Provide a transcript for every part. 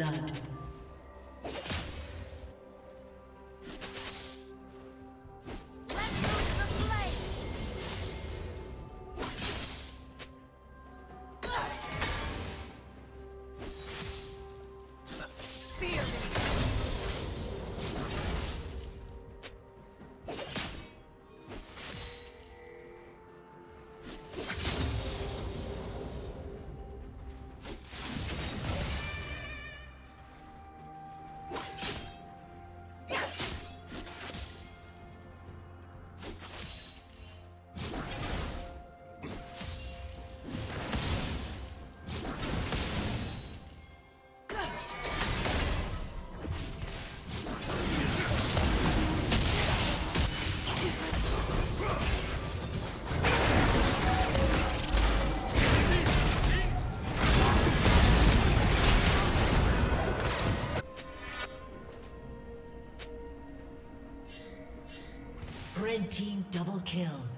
blood. Double kill.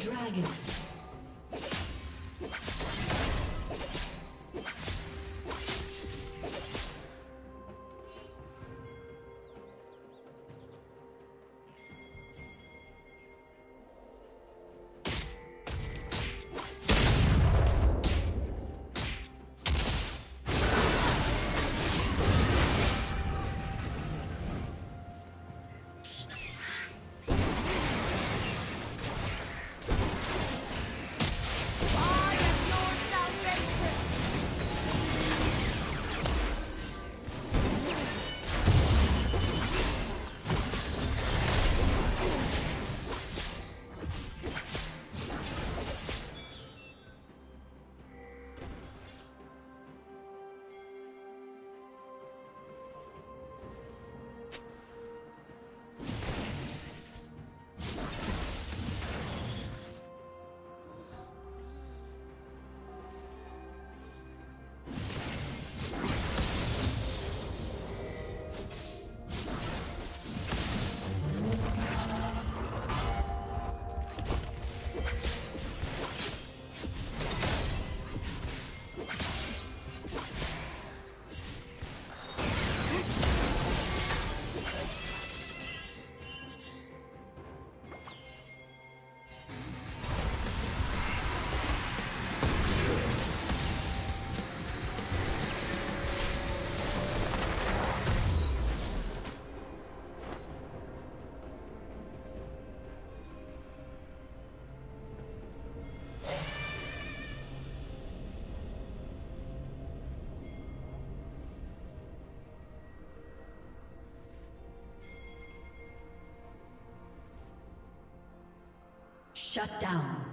Slain the dragon.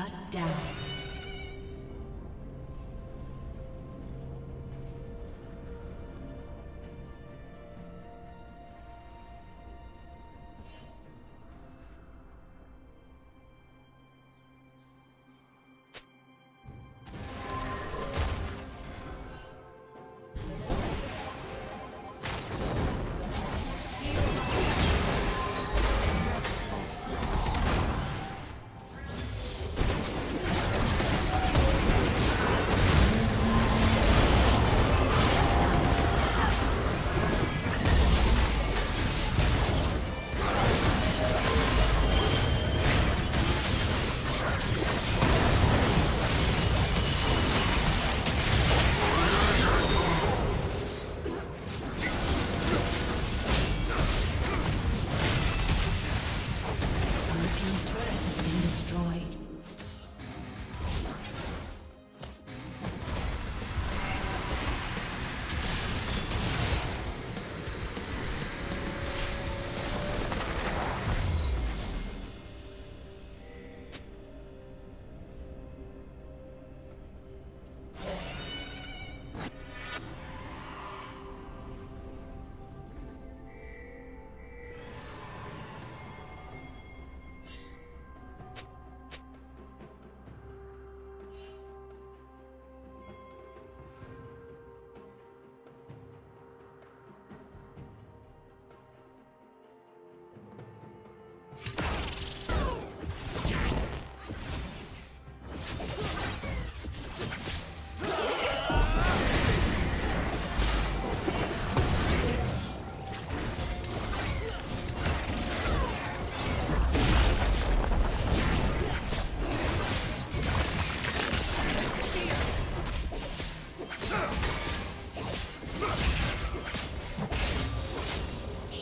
Shut down.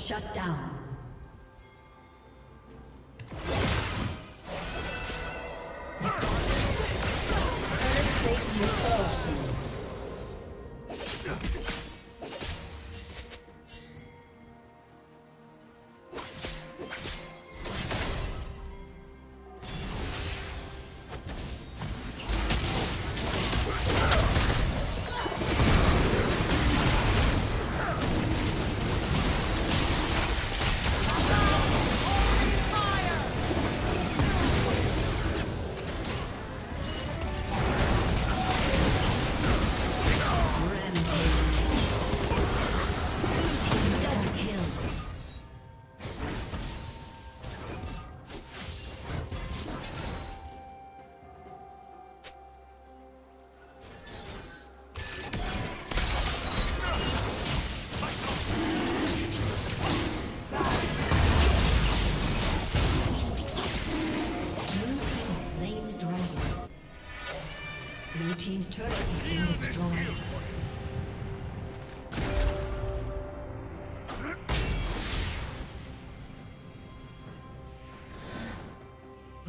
Shut down.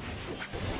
Killing spree.